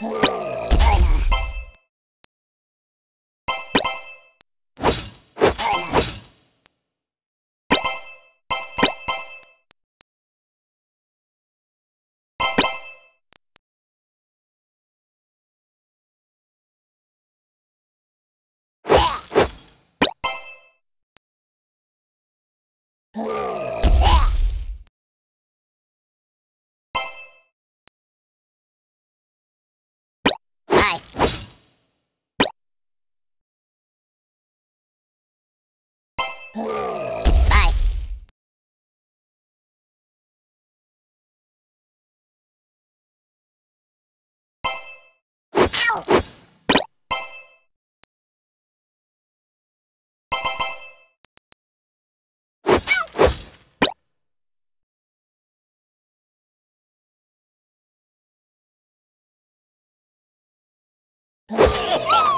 Bye. Hi. you